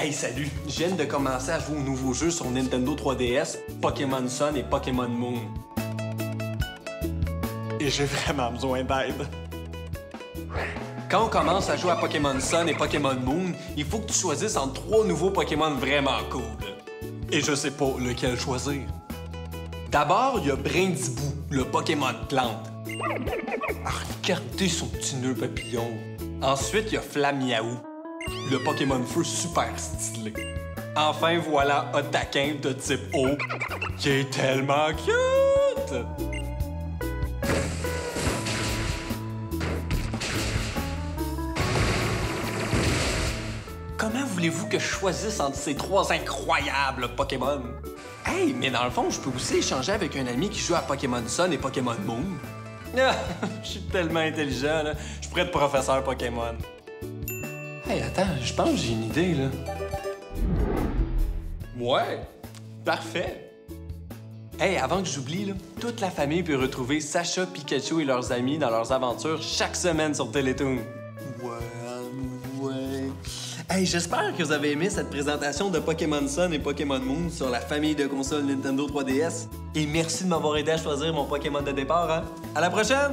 Hey, salut! Je viens de commencer à jouer aux nouveaux jeux sur Nintendo 3DS, Pokémon Sun et Pokémon Moon. Et j'ai vraiment besoin d'aide. Quand on commence à jouer à Pokémon Sun et Pokémon Moon, il faut que tu choisisses entre trois nouveaux Pokémon vraiment cool. Et je sais pas lequel choisir. D'abord, il y a Brindibou, le Pokémon plante. Ah, regardez son petit nœud papillon. Ensuite, il y a Flamiaou, le Pokémon feu super stylé. Enfin, voilà Otaquin de type eau, qui est tellement cute! Comment voulez-vous que je choisisse entre ces trois incroyables Pokémon? Hey, mais dans le fond, je peux aussi échanger avec un ami qui joue à Pokémon Sun et Pokémon Moon. Je suis tellement intelligent, là. Je pourrais être professeur Pokémon. Hey, attends, je pense que j'ai une idée, là. Ouais, parfait. Hey, avant que j'oublie, là, toute la famille peut retrouver Sacha, Pikachu et leurs amis dans leurs aventures chaque semaine sur Télétoon. Ouais, ouais. Hey, j'espère que vous avez aimé cette présentation de Pokémon Sun et Pokémon Moon sur la famille de consoles Nintendo 3DS. Et merci de m'avoir aidé à choisir mon Pokémon de départ, hein. À la prochaine!